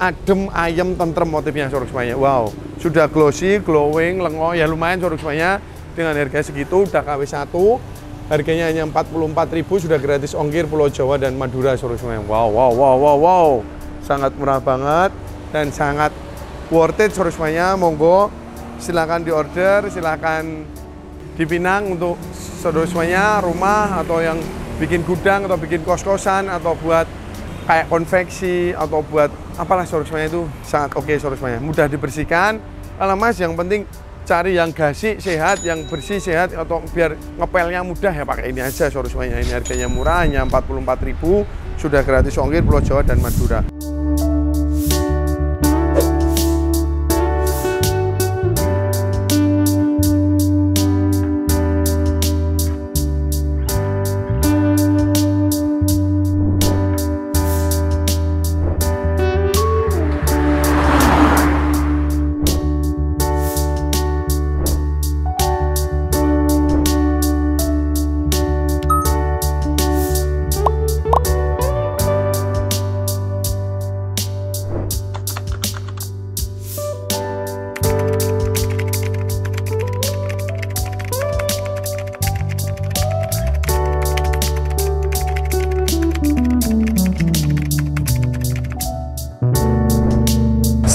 adem, ayam, tentrem motifnya sorok semuanya. Wow, sudah glossy, glowing, lengo, ya lumayan sorok semuanya. Dengan harga segitu udah KW1, harganya hanya 44.000 sudah gratis ongkir Pulau Jawa dan Madura sorok semuanya. Wow, wow, wow, wow, wow. Sangat murah banget dan sangat worth it sorok semuanya. Monggo silahkan di order, silahkan dipinang untuk saudara semuanya rumah atau yang bikin gudang atau bikin kos-kosan atau buat kayak konveksi atau buat apalah sorosmanya itu sangat oke okay, sorosmanya mudah dibersihkan. Kalau mas yang penting cari yang gasik sehat yang bersih sehat atau biar ngepelnya mudah ya pakai ini aja sorosmanya ini harganya murah hanya 44.000 sudah gratis ongkir Pulau Jawa dan Madura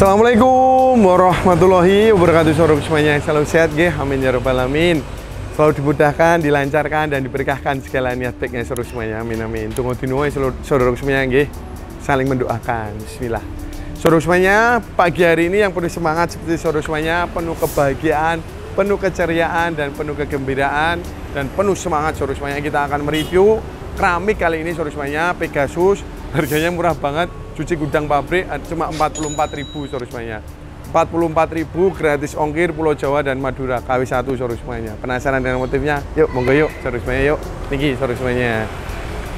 Assalamualaikum warahmatullahi wabarakatuh Saudara semuanya. Selalu sehat ya Amin ya rabbal alamin. Selalu dimudahkan, dilancarkan dan diberkahkan segala niat baiknya saudara semuanya. Amin amin. Tunggu tinuai saudara semuanya ya Saling mendoakan. Bismillah. Saudara semuanya pagi hari ini yang penuh semangat seperti saudara semuanya Penuh kebahagiaan, penuh keceriaan dan penuh kegembiraan Dan penuh semangat saudara semuanya. Kita akan mereview keramik kali ini saudara semuanya. Pegasus Harganya murah banget cuci gudang pabrik cuma 44.000 sore semuanya. 44.000 gratis ongkir Pulau Jawa dan Madura KW1 sore semuanya. Penasaran dengan motifnya? Yuk monggo yuk sore semuanya yuk. Niki sore semuanya.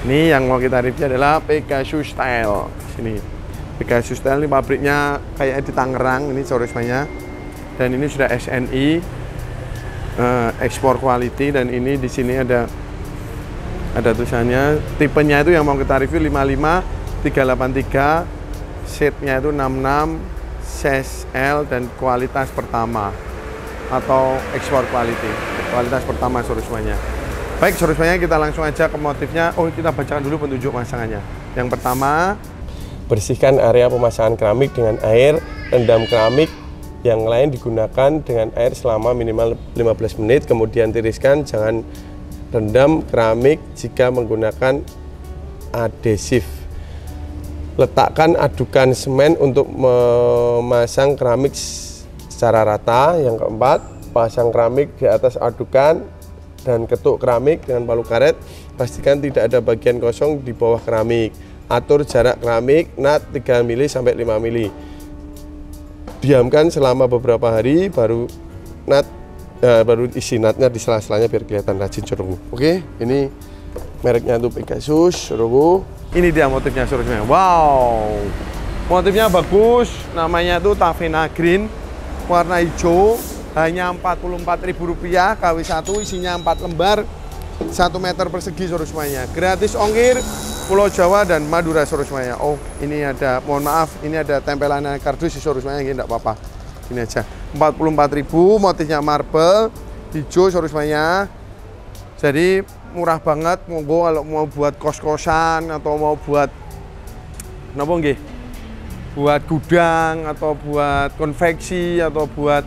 Ini yang mau kita review adalah Pegasus Style. Sini. Pegasus Style ini pabriknya kayak di Tangerang ini sore semuanya. Dan ini sudah SNI uh, eh, ekspor quality dan ini di sini ada ada tulisannya. Tipenya itu yang mau kita review 55 383 seatnya itu 66 size L dan kualitas pertama. Atau export quality. Kualitas pertama semuanya baik semuanya kita langsung aja ke motifnya. Oh kita bacakan dulu petunjuk pemasangannya yang pertama bersihkan area pemasangan keramik dengan air rendam keramik. Yang lain digunakan dengan air selama minimal 15 menit. Kemudian tiriskan jangan rendam keramik jika menggunakan adesif letakkan adukan semen untuk memasang keramik secara rata. Yang keempat, pasang keramik di atas adukan dan ketuk keramik dengan palu karet. Pastikan tidak ada bagian kosong di bawah keramik. Atur jarak keramik nat 3 mili sampai 5 mili. Diamkan selama beberapa hari baru nat eh, baru isi natnya di sela-selanya biar kelihatan rajin cerumu. Oke, ini mereknya itu Pegasus, cerumu. Ini dia motifnya surutnya. Wow. Motifnya bagus. Namanya itu Tavena Green. Warna hijau. Hanya Rp44.000 KW1 isinya 4 lembar 1 meter persegi suruh semuanya gratis ongkir Pulau Jawa dan Madura suruh semuanya oh ini ada mohon maaf ini ada tempelan kardus suruh semuanya ini enggak apa-apa ini aja 44.000 motifnya marble hijau suruh semuanya jadi murah banget monggo kalau mau buat kos-kosan atau mau buat kenapa nggih? Buat gudang atau buat konveksi atau buat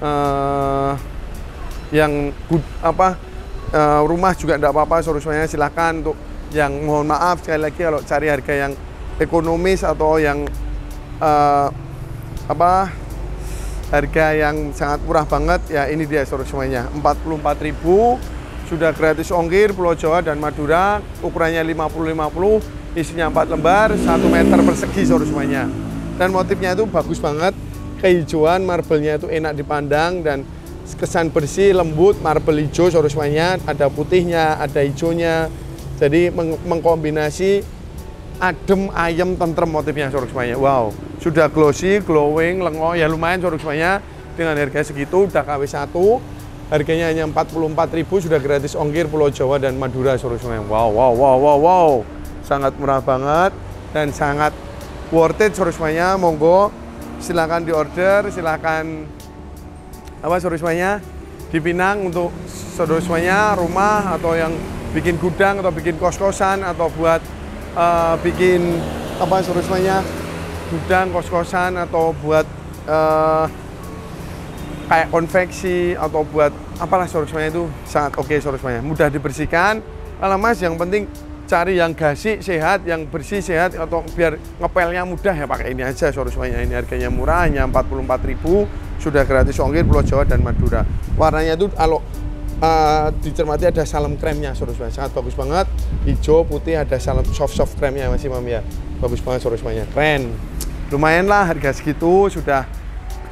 uh, yang gud, apa uh, rumah juga tidak apa-apa solusinya silahkan untuk yang mohon maaf sekali lagi kalau cari harga yang ekonomis atau yang uh, apa harga yang sangat murah banget ya ini dia solusinya. 44.000 sudah gratis ongkir Pulau Jawa dan Madura. Ukurannya 50-50 isinya 4 lembar 1 meter persegi semuanya. Dan motifnya itu bagus banget. Kehijauan marble-nya itu enak dipandang dan kesan bersih lembut marble hijau semuanya. Ada putihnya ada hijaunya. Jadi meng mengkombinasi adem ayam tentrem motifnya semuanya. Wow. Sudah glossy glowing lengo ya lumayan semuanya. Dengan harga segitu udah KW 1 Harganya hanya 44.000 sudah gratis ongkir Pulau Jawa dan Madura seluruh sungai. Wow, wow, wow, wow, wow. Sangat murah banget dan sangat worth it suruh semuanya monggo silahkan di order silahkan apa suruh semuanya di Pinang untuk saudara semuanya rumah atau yang bikin gudang atau bikin kos-kosan atau buat uh, bikin apa suruh semuanya gudang kos-kosan atau buat uh, kayak konveksi atau buat apalah suruh semuanya itu sangat oke okay, suruh semuanya mudah dibersihkan kalau mas yang penting cari yang gasik sehat yang bersih sehat atau biar ngepelnya mudah ya pakai ini aja suruh semuanya ini harganya murah hanya 44.000 sudah gratis ongkir Pulau Jawa dan Madura. Warnanya itu kalau uh, dicermati ada salam kremnya Soros sangat bagus banget. Hijau, putih ada salam soft soft kremnya masih Mam ya. Bagus banget Soros Keren. Lumayan lah harga segitu sudah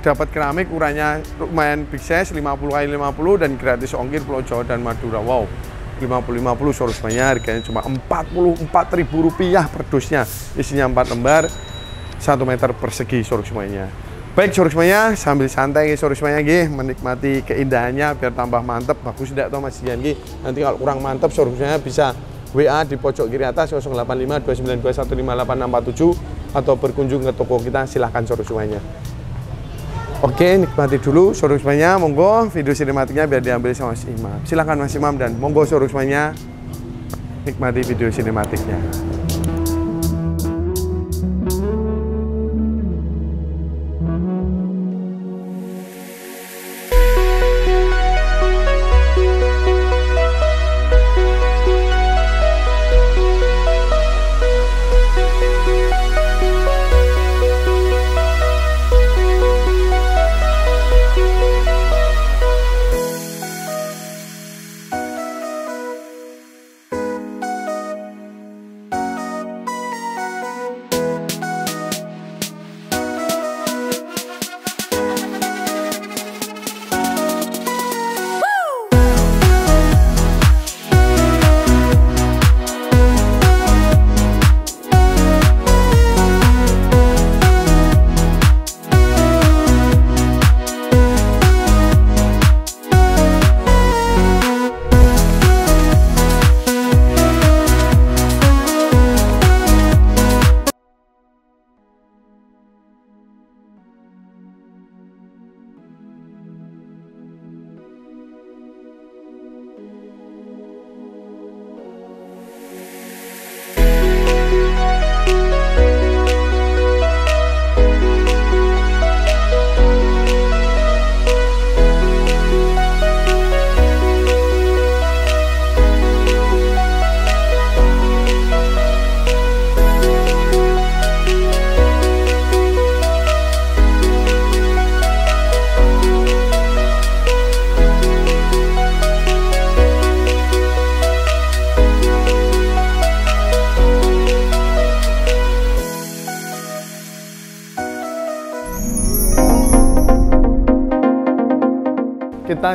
dapat keramik ukurannya lumayan big size 50 kali 50 dan gratis ongkir Pulau Jawa dan Madura. Wow. 50-50 Soros harganya cuma 44 ribu rupiah per dusnya isinya 4 lembar 1 meter persegi Soros semuanya Baik sore semuanya, sambil santai sore semuanya gih, menikmati keindahannya biar tambah mantep. Bagus tidak toh Mas Dian gih. Nanti kalau kurang mantep semuanya bisa WA di pojok kiri atas 085 292155647 atau berkunjung ke toko kita silahkan sore semuanya. Oke, nikmati dulu semuanya. Monggo video sinematiknya biar diambil sama Mas Imam. Silahkan Mas Imam dan monggo semuanya nikmati video sinematiknya.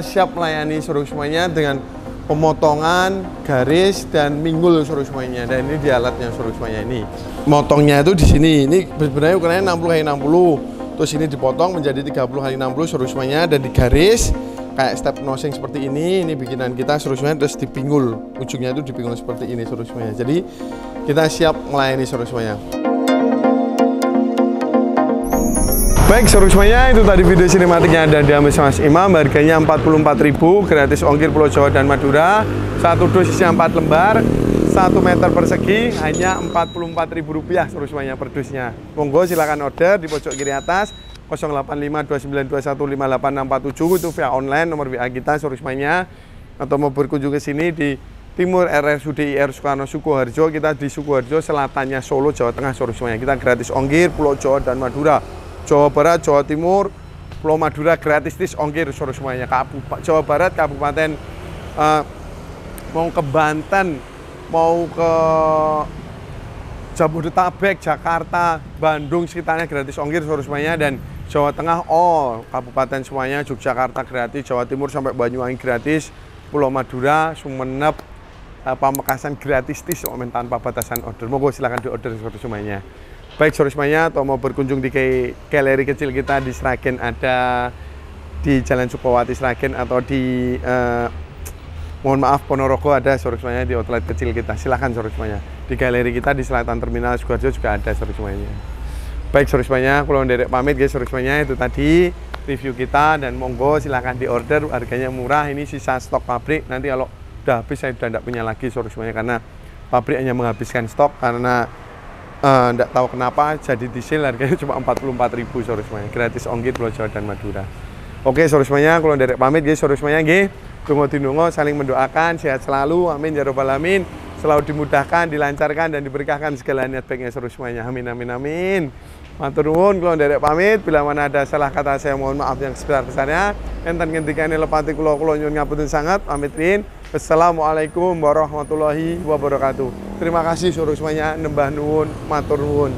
Siap melayani seluruh semuanya dengan pemotongan garis dan minggul seluruh semuanya. Dan ini di alatnya seluruh semuanya ini. Motongnya itu di sini. Ini sebenarnya ukurannya 60 kali 60 terus ini dipotong menjadi 30 kali 60 seluruh semuanya. Dan di garis kayak step nosing seperti ini ini bikinan kita seluruh semuanya. Terus dipinggul. Ujungnya itu dipinggul seperti ini seluruh semuanya. Jadi kita siap melayani seluruh semuanya Baik seru semuanya. Itu tadi video sinematiknya ada di Amis Mas Imam. Harganya 44.000 gratis ongkir Pulau Jawa dan Madura. Satu dosisnya 4 lembar 1 meter persegi hanya 44.000 rupiah seru semuanya per dosnya monggo silahkan order di pojok kiri atas 085292158647 itu via online nomor WA kita seru semuanya. Atau mau berkunjung ke sini di Timur RSUD IR Soekarno Sukoharjo. Kita di Sukoharjo selatannya Solo Jawa Tengah seru semuanya. Kita gratis ongkir Pulau Jawa dan Madura Jawa Barat, Jawa Timur, Pulau Madura gratis tis ongkir suruh semuanya. Kabupaten Jawa Barat, Kabupaten uh, mau ke Banten, mau ke Jabodetabek, Jakarta, Bandung sekitarnya gratis ongkir suruh semuanya dan Jawa Tengah oh kabupaten semuanya Yogyakarta gratis, Jawa Timur sampai Banyuwangi gratis, Pulau Madura, Sumeneb, uh, Pamekasan gratis tis tanpa batasan order. Moga silakan di order semuanya. Baik sore semuanya atau mau berkunjung di galeri kecil kita di Sragen ada di Jalan Sukowati Sragen atau di uh, mohon maaf Ponorogo ada sore semuanya di outlet kecil kita. Silahkan sore semuanya di galeri kita di selatan terminal Sukoharjo juga ada sore semuanya Baik suruh semuanya, kalau derek pamit guys. Suruh semuanya itu tadi review kita dan monggo silahkan di order harganya murah ini sisa stok pabrik. Nanti kalau udah habis saya sudah tidak punya lagi suruh semuanya karena pabrik hanya menghabiskan stok karena tidak uh, tahu kenapa jadi diesel harganya cuma 44.000 suruh semuanya. Gratis ongkir Pulau Jawa dan Madura. Oke suruh semuanya kalau derek pamit guys suruh semuanya guys tunggu tinungo saling mendoakan sehat selalu amin ya robbal alamin. Selalu dimudahkan dilancarkan dan diberkahkan segala niat baiknya suruh semuanya. Amin amin amin. Matur nuwun kula nderek pamit bila mana ada salah kata saya mohon maaf yang sebesar-besarnya. Enten ngendikane lepati kula kula nyuwun ngapunten sangat pamit rin. Wassalamualaikum warahmatullahi wabarakatuh. Terima kasih suruh semuanya nembah nuwun matur nuwun.